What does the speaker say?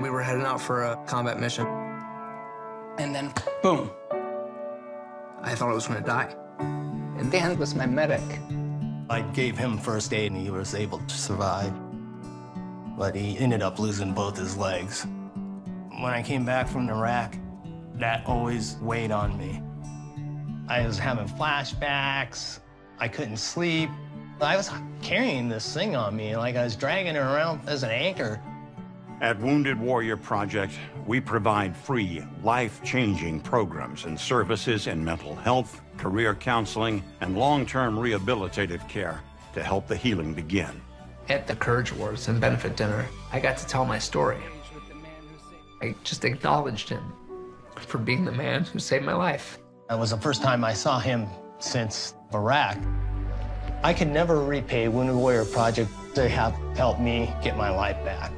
We were heading out for a combat mission. And then, Boom. I thought I was going to die. And Dan was my medic. I gave him first aid and he was able to survive. But he ended up losing both his legs. When I came back from Iraq, that always weighed on me. I was having flashbacks. I couldn't sleep. I was carrying this thing on me like I was dragging it around as an anchor. At Wounded Warrior Project, we provide free, life-changing programs and services in mental health, career counseling, and long-term rehabilitative care to help the healing begin. At the Courage Awards and benefit dinner, I got to tell my story. I just acknowledged him for being the man who saved my life. That was the first time I saw him since Iraq. I could never repay Wounded Warrior Project. They have helped me get my life back.